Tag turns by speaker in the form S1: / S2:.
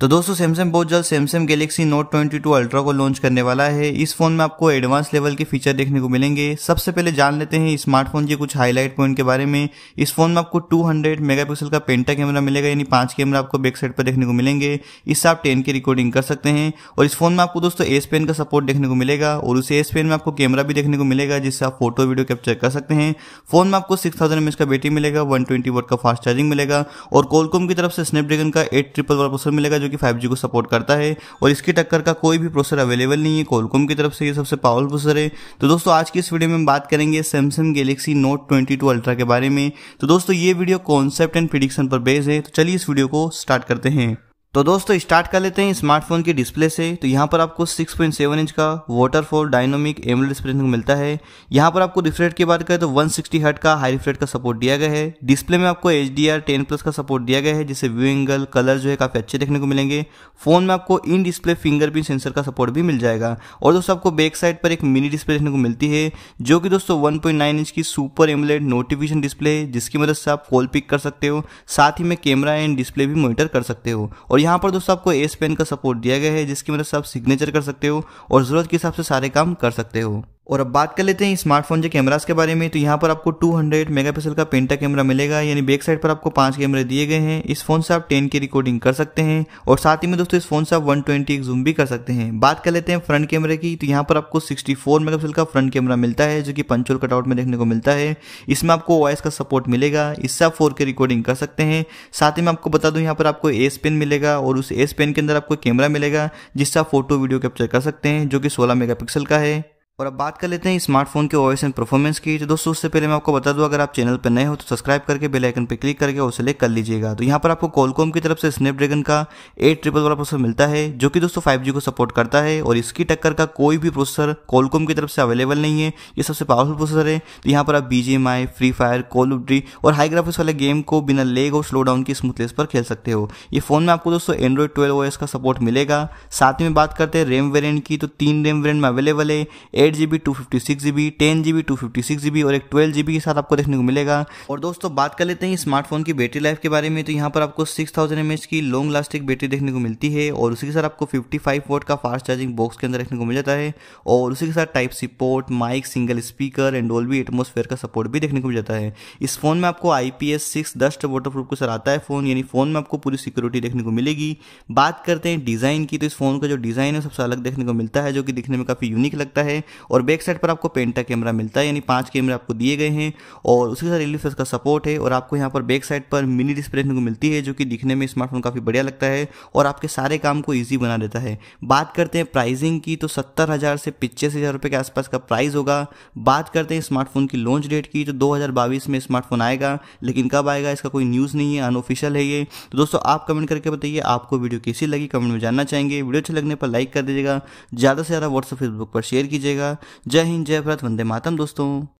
S1: तो दोस्तों सैमसंग बहुत जल्द सैमसंग गैलेक्सी नोट 22 अल्ट्रा को लॉन्च करने वाला है। इस फ़ोन में आपको एडवांस लेवल के फीचर देखने को मिलेंगे। सबसे पहले जान लेते हैं स्मार्टफ़ोन के कुछ हाईलाइट पॉइंट के बारे में। इस फ़ोन में आपको 200 मेगापिक्सल का पेंटा कैमरा मिलेगा, यानी पाँच कैमरा आपको बैक साइड पर देखने को मिलेंगे। इससे आप टेन की रिकॉर्डिंग कर सकते हैं। और इस फ़ोन में आपको दोस्तों एस पेन का सपोर्ट देखने को मिलेगा। और उस एस पेन में आपको कैमरा भी देखने को मिलेगा, जिससे आप फ़ोटो वीडियो कैप्चर कर सकते हैं। फ़ोन में आपको सिक्स थाउज़ेंड का बैटरी मिलेगा वन ट्वेंटी का फास्ट चार्जिंग मिलेगा। और कोलकॉम की तरफ़ से स्नैपड्रैगन का एट ट्रिपल प्रोसेसर मिलेगा जो कि फाइव को सपोर्ट करता है और इसकी टक्कर का कोई भी प्रोसेसर अवेलेबल नहीं है। कोलकॉम की तरफ़ से ये सबसे पावरफुल प्रोसेसर है। तो दोस्तों, आज की इस वीडियो में हम बात करेंगे सैमसंग गैलेक्सी नोट 22 अल्ट्रा के बारे में। तो दोस्तों, ये वीडियो कॉन्सेप्ट एंड प्रिडिक्शन पर बेस्ड है। तो चलिए इस वीडियो को स्टार्ट करते हैं। तो दोस्तों स्टार्ट कर लेते हैं स्मार्टफ़ोन की डिस्प्ले से। तो यहाँ पर आपको 6.7 इंच का वाटरफॉल डायनोमिक एमोलेड डिस्प्ले मिलता है। यहाँ पर आपको रिफ्रेट की बात करें तो 160 सिक्सटी हर्ट का हाई रिफ्रेट का सपोर्ट दिया गया है। डिस्प्ले में आपको H D R ten plus का सपोर्ट दिया गया है, जिससे व्यू एंगल कलर जो है काफ़ी अच्छे देखने को मिलेंगे। फ़ोन में आपको इन डिस्प्ले फिंगरप्रिंट सेंसर का सपोर्ट भी मिल जाएगा। और दोस्तों, आपको बैक साइड पर एक मिनी डिस्प्ले देखने को मिलती है, जो कि दोस्तों वन इंच की सुपर एमलेट नोटिफिकेशन डिस्प्ले है, जिसकी मदद से आप कॉल पिक कर सकते हो। साथ ही में कैमरा एंड डिस्प्ले भी मॉनिटर कर सकते हो। और यहाँ पर दोस्तों आपको एस पेन का सपोर्ट दिया गया है, जिसकी मदद मतलब से आप सिग्नेचर कर सकते हो और ज़रूरत के हिसाब से सारे काम कर सकते हो। और अब बात कर लेते हैं स्मार्टफ़ोन के कैमरास के बारे में तो यहाँ पर आपको 200 मेगापिक्सल का पेंटा कैमरा मिलेगा, यानी बैक साइड पर आपको पाँच कैमरे दिए गए हैं। इस फ़ोन से आप 10 की रिकॉर्डिंग कर सकते हैं और साथ ही में दोस्तों, इस फ़ोन से आप 120 एक जूम भी कर सकते हैं। बात कर लेते हैं फ्रंट कैमरे की तो यहाँ पर आपको 64 मेगापिक्सल का फ्रंट कैमरा मिलता है, जो कि पंचोल कटआउट में देखने को मिलता है। इसमें आपको वॉइस का सपोर्ट मिलेगा, इससे आप फोर रिकॉर्डिंग कर सकते हैं। साथ ही में आपको बता दूँ, यहाँ पर आपको एस पेन मिलेगा और उस एस पेन के अंदर आपको कैमरा मिलेगा, जिससे आप फ़ोटो वीडियो कैप्चर कर सकते हैं, जो कि सोलह मेगा का है। और अब बात कर लेते हैं स्मार्टफ़ोन के ओएस एंड परफॉर्मेंस की। तो दोस्तों, उससे पहले मैं आपको बता दूँ, अगर आप चैनल पर नए हो तो सब्सक्राइब करके बेल आइकन पर क्लिक करके और सेलेक्ट कर लीजिएगा। तो यहाँ पर आपको कॉलकॉम की तरफ़ से स्नैपड्रैगन का एट ट्रिपल वाला प्रोसेसर मिलता है, जो कि दोस्तों फाइव को सपोर्ट करता है, और इसकी टक्कर का कोई भी प्रोसेसर कॉलकॉम की तरफ़ से अवेलेबल नहीं है। ये सबसे पावरफुल प्रोसेसर है। तो यहाँ पर आप BGMI free fire call of duty और हाई ग्राफिक्स वाले गेम को बिना लेग और स्लो डाउन की स्मूथलेस पर खेल सकते हो। ये फ़ोन में आपको दोस्तों एंड्रॉइड ट्वेल्व ओएस का सपोर्ट मिलेगा। साथ में बात करते हैं रैम वेरियंट की तो तीन रैम वेरियंट में अवेलेबल है। Eight G B two fifty six GB ten G B two fifty six G B और एक ट्वेल्व जी बी के साथ आपको देखने को मिलेगा। और दोस्तों, बात कर लेते हैं स्मार्टफ़ोन की बैटरी लाइफ के बारे में। तो यहाँ पर आपको सिक्स थाउज़ेंड एमएच की लॉन्ग लास्टिक बैटरी देखने को मिलती है और उसी के साथ आपको फिफ्टी फाइव वोट का फास्ट चार्जिंग बॉक्स के अंदर देखने को मिल जाता है। और उसी के साथ type C port mic single speaker and Dolby atmosphere का सपोर्ट भी देखने को मिल जाता है। इस फ़ोन में आपको I P S six dust waterproof के साथ आता है फ़ोन यानी फ़ोन में आपको पूरी सिक्योरिटी देखने को मिलेगी। बात करते हैं डिज़ाइन की। तो इस फ़ोन का जो डिज़ाइन है, सबसे अलग देखने को मिलता है, जो कि दिखने में काफ़ी यूनिक लगता है। और बैक साइड पर आपको पेंटा कैमरा मिलता है, यानी पाँच कैमरे आपको दिए गए हैं, और उसके साथ रिलीफ का सपोर्ट है, और आपको यहाँ पर बैक साइड पर मिनी डिस्प्ले देखने को मिलती है, जो कि दिखने में स्मार्टफ़ोन काफ़ी बढ़िया लगता है, और आपके सारे काम को ईजी बना देता है। बात करते हैं प्राइसिंग की तो सत्तर हज़ार से पिच्चीस हज़ार रुपये के आसपास का प्राइस होगा। बात करते हैं स्मार्टफ़ोन की लॉन्च डेट की तो दो हज़ार बाईस में स्मार्टफ़ोन आएगा, लेकिन कब आएगा, इसका कोई न्यूज़ नहीं है अनऑफिशियल है ये। तो दोस्तों, आप कमेंट करके बताइए, आपको वीडियो कैसी लगी कमेंट में जानना चाहेंगे। वीडियो अच्छे लगने पर लाइक कर दीजिएगा, ज़्यादा से ज़्यादा व्हाट्सएप फेसबुक पर शेयर कीजिएगा जय हिंद जय भारत वंदे मातम दोस्तों।